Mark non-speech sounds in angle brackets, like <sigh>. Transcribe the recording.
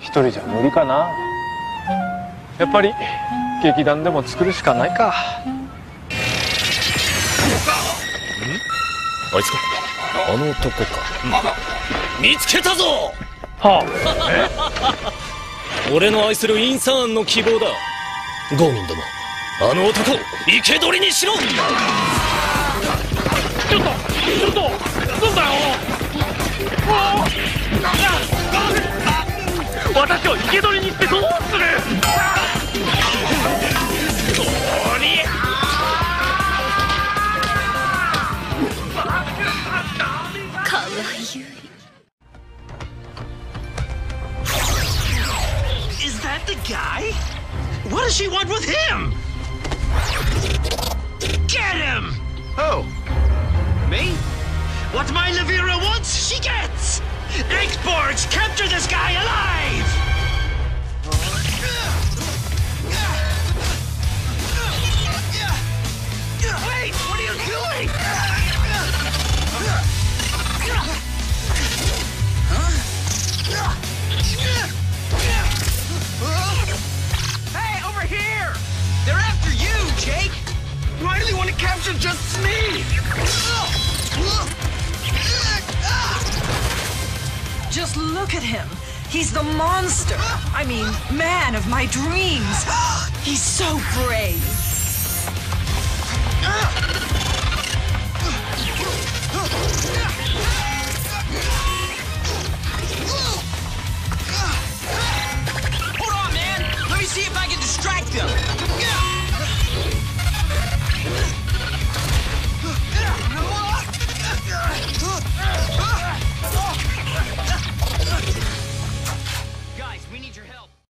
一人じゃ無理かな。やっぱり劇団でも作るしかないか。あいつか。あの男か。見つけたぞ！は俺の愛するインサーンの希望だ。ゴーミンども。あの男生け捕りにしろ！ちょっとちょっとなんだよ？たちを生け捕りにしてどうするそりゃかわゆい Is that the guy? What does she want with him? Get him! Oh, me? What my Levira wants, she gets! X Borgs, capture this guy alive! Why do they want to capture just me? Just look at him. He's the monster. I mean, man of my dreams. <gasps> He's so brave.